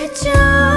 the joy.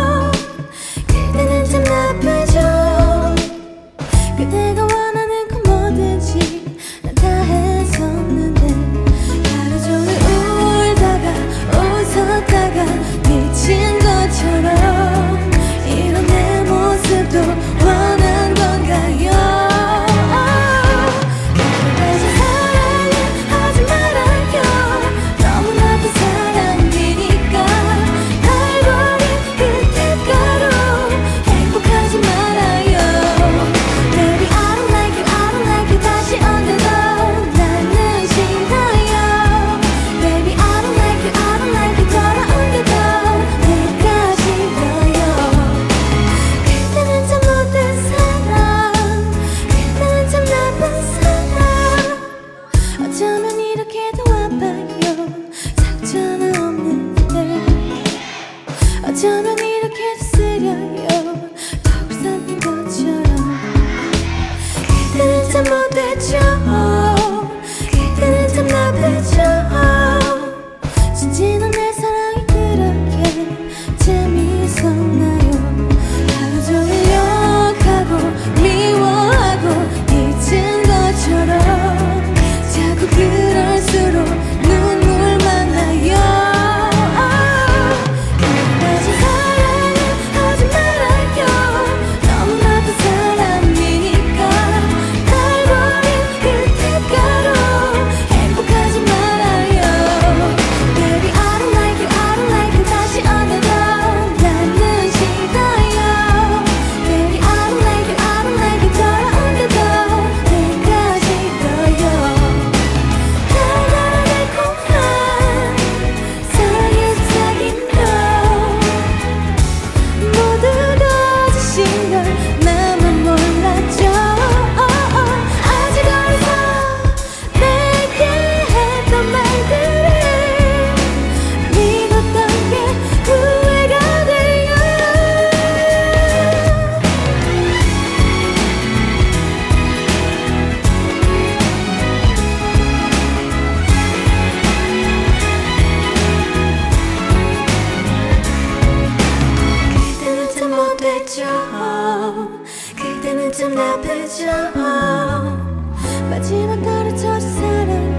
좀 나쁘죠. 마지막 떨어져진 사랑